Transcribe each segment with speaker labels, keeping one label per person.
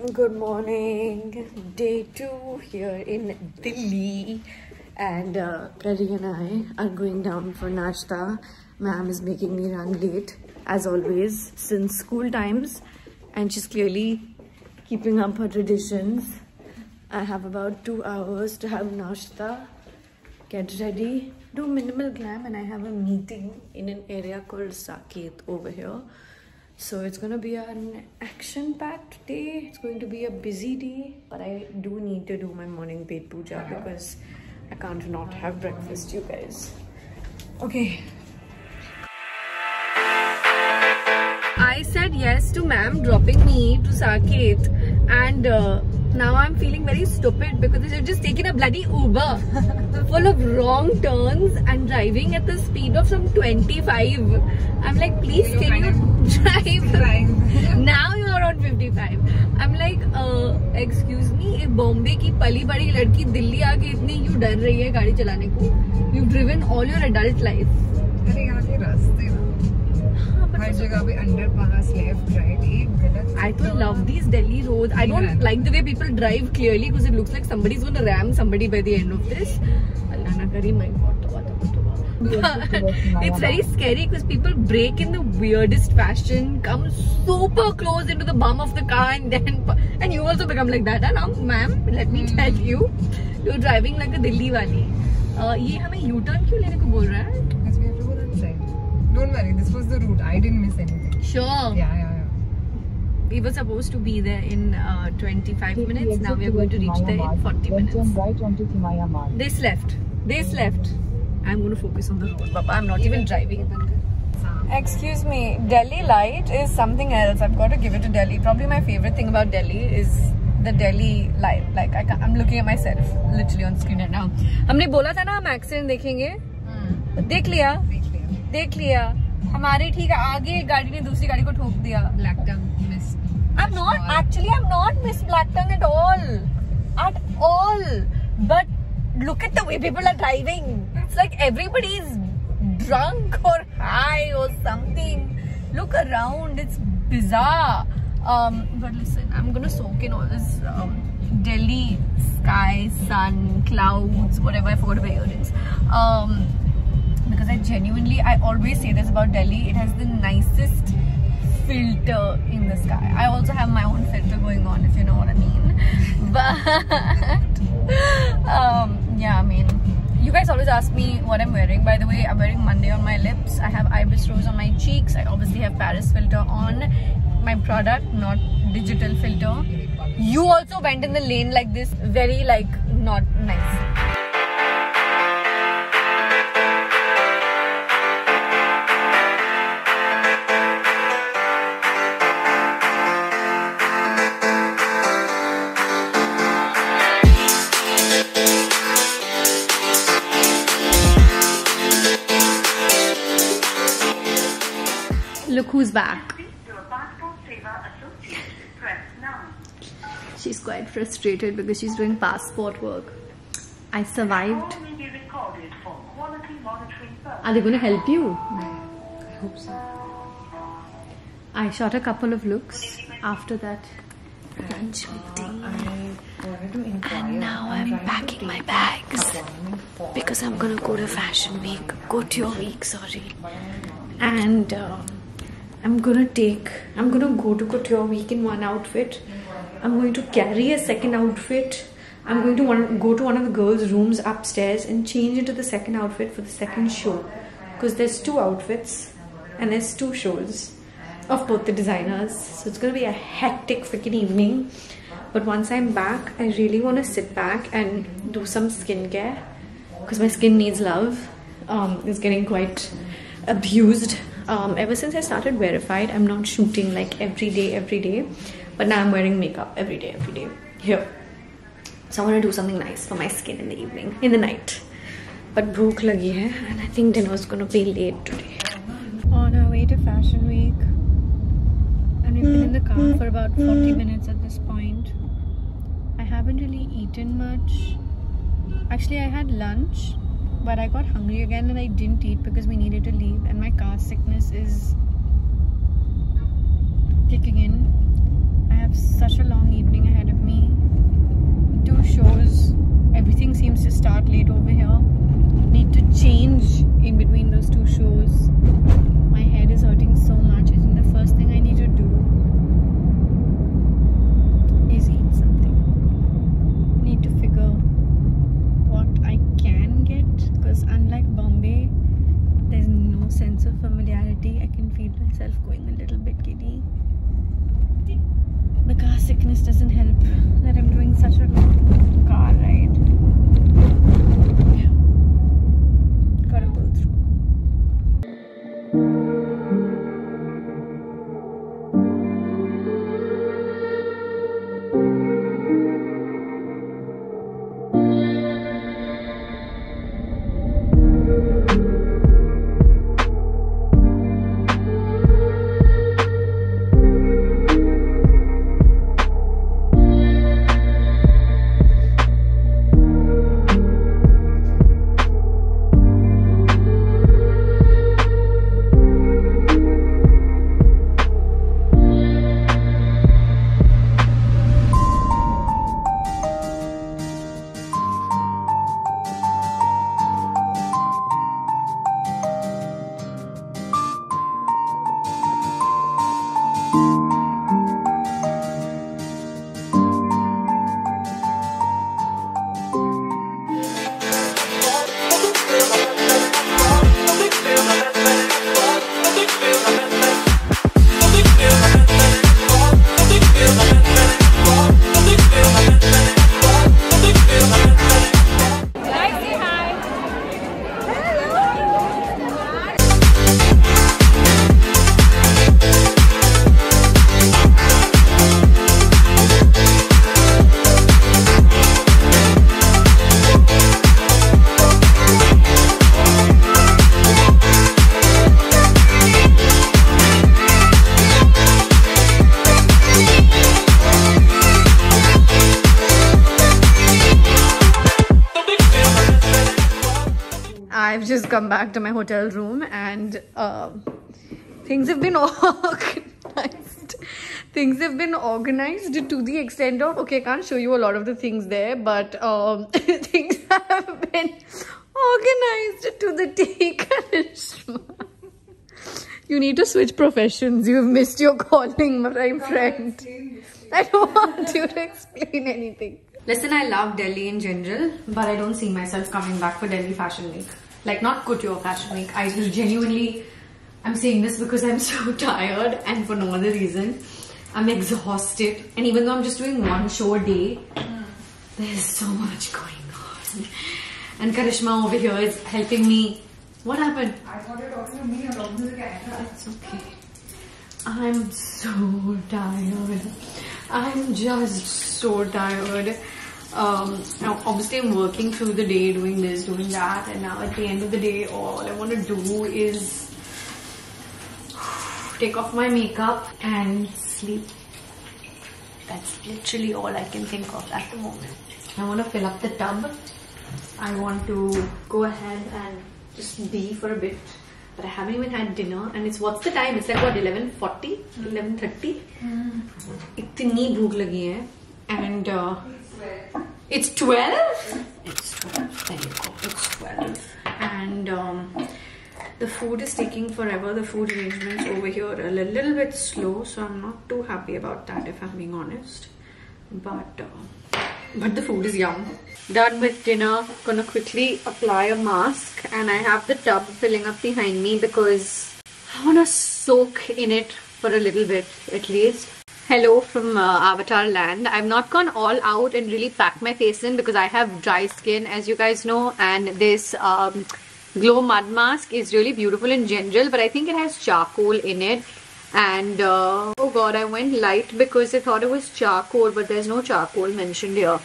Speaker 1: Good morning. Day two here in Delhi. And uh, and I are going down for nashta. Ma'am is making me run late, as always, since school times. And she's clearly keeping up her traditions. I have about two hours to have nashta, get ready, do minimal glam, and I have a meeting in an area called Saket over here. So it's gonna be an action-packed day. It's going to be a busy day, but I do need to do my morning pet puja because I can't not have breakfast, you guys. Okay. I said yes to ma'am dropping me to Saket and uh, now I'm feeling very stupid because they've just taken a bloody Uber full of wrong turns and driving at the speed of some 25. I'm like, please can you now you're on 55. I'm like, uh, excuse me, एक बॉम्बे की पली बड़ी लड़की दिल्ली आके इतनी क्यों डर रही है गाड़ी चलाने को? You've driven all your adult life.
Speaker 2: अरे यहाँ के रास्ते ना
Speaker 1: हाँ, but
Speaker 2: हर जगह पे अंडर लेफ़्ट राइट एक गलत
Speaker 1: I don't love these Delhi roads. I don't like the way people drive clearly because it looks like somebody's going to ram somebody by the end of this. Allah na kari, my God. toba, toba, toba. it's very scary because people brake in the weirdest fashion, come super close into the bum of the car, and then and you also become like that. And now, ma'am, let me tell you, you're driving like a Delhi wali. Uh, ये हमें U-turn क्यों लेने को बोल रहा है?
Speaker 2: Yes, we have to go that side. Don't worry, this was the route. I didn't miss anything.
Speaker 1: Sure.
Speaker 2: Yeah, yeah, yeah.
Speaker 1: We were supposed to be there in uh, 25 minutes. Now we are going to reach there in 40 minutes.
Speaker 3: right onto Timaya Mall.
Speaker 1: This left. This left. I'm going to focus on the road, Papa. I'm not even driving. Excuse me. Delhi light is something else. I've got to give it to Delhi. Probably my favorite thing about Delhi is the Delhi light. Like I I'm looking at myself literally on screen right now. हमने बोला था ना हम accident देखेंगे देख लिया
Speaker 2: देख लिया.
Speaker 1: देख लिया हमारे ठीक है आगे एक गाड़ी ने दूसरी गाड़ी को ठोक दिया
Speaker 2: Black tongue missed.
Speaker 1: I'm not actually I'm not Miss Black Tongue at all. At all. But look at the way people are driving. It's like everybody's drunk or high or something. Look around, it's bizarre. Um, but listen, I'm gonna soak in all this um, Delhi sky, sun, clouds, whatever I forgot about earrings. Um, because I genuinely, I always say this about Delhi, it has the nicest filter in the sky. I also have my own filter going on, if you know what I mean. But um, yeah, I mean, you guys always ask me what I'm wearing. By the way, I'm wearing Monday on my lips. I have ibis rose on my cheeks. I obviously have Paris filter on my product, not digital filter. You also went in the lane like this, very like not nice. Look who's back. She's quite frustrated because she's doing passport work. I survived. Are they going to help you?
Speaker 2: I hope so.
Speaker 1: I shot a couple of looks after that lunch meeting.
Speaker 2: I wanted to.
Speaker 1: And now I'm packing my bags because I'm gonna go to Fashion Week, go to your Week, sorry. And um, I'm gonna take, I'm gonna go to Couture Week in one outfit. I'm going to carry a second outfit. I'm going to one, go to one of the girls' rooms upstairs and change into the second outfit for the second show. Because there's two outfits and there's two shows of both the designers. So it's gonna be a hectic freaking evening. But once I'm back, I really want to sit back and do some skincare because my skin needs love. Um, it's getting quite abused. Um, ever since I started Wearified, I'm not shooting like every day, every day. But now I'm wearing makeup every day, every day. Here. So I want to do something nice for my skin in the evening, in the night. But bhook lagi hai and I think dinner is gonna be late today. On our way to Fashion Week. And we've been in the car for about 40 minutes at this point. I haven't really eaten much. Actually, I had lunch, but I got hungry again and I didn't eat because we needed to leave and my car sickness is kicking in. I have such a long evening ahead of me. Two shows. Everything seems to start late over here. Need to change in between those two shows. My head is hurting so much. Just come back to my hotel room and um, things have been organized. Things have been organized to the extent of okay, I can't show you a lot of the things there, but um, things have been organized to the T. Karishma. You need to switch professions. You've missed your calling, my friend. I don't want you to explain anything. Listen, I love Delhi in general, but I don't see myself coming back for Delhi Fashion Week. Like, not Couture Fashion Week. I just genuinely, I'm saying this because I'm so tired and for no other reason. I'm exhausted. And even though I'm just doing one show a day, there's so much going on. And Karishma over here is helping me. What happened?
Speaker 2: I thought you were talking to me or talking to the camera.
Speaker 1: It's okay. I'm so tired. I'm just so tired Um, now obviously I'm working through the day doing this, doing that, and now at the end of the day, all I want to do is take off my makeup and sleep. That's literally all I can think of at the moment. I want to fill up the tub. I want to go ahead and just be for a bit. But I haven't even had dinner and it's what's the time? It's like what 11:40, 11:30. इतनी भूख लगी है and uh, it's 12. It's 12. There you go. It's 12. And um, the food is taking forever. The food arrangements over here are a little, bit slow, so I'm not too happy about that if I'm being honest. But uh, but the food is yum. Done with dinner. Gonna quickly apply a mask, and I have the tub filling up behind me because I wanna soak in it for a little bit at least. Hello from uh, Avatar Land. I've not gone all out and really packed my face in because I have dry skin, as you guys know, and this um, glow mud mask is really beautiful in general, but I think it has charcoal in it. And uh, oh god, I went light because I thought it was charcoal, but there's no charcoal mentioned here.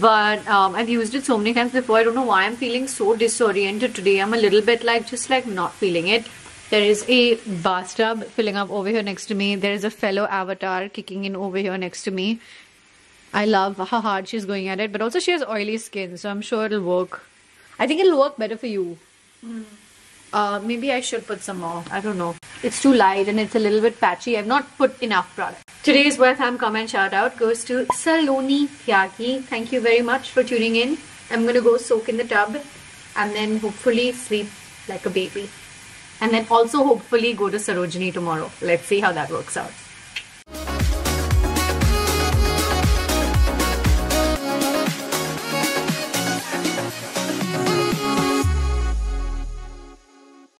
Speaker 1: But um, I've used it so many times before. I don't know why I'm feeling so disoriented today. I'm a little bit like just like not feeling it. There is a bathtub filling up over here next to me. There is a fellow avatar kicking in over here next to me. I love how hard she's going at it, but also she has oily skin, so I'm sure it'll work. I think it'll work better for you. Uh, maybe I should put some more. I don't know. It's too light and it's a little bit patchy. I've not put enough product. Today's worth I'm comment shout out goes to Saloni Tyagi. Thank you very much for tuning in. I'm gonna go soak in the tub and then hopefully sleep like a baby. And then also hopefully go to Sarojini tomorrow. Let's see how that works out.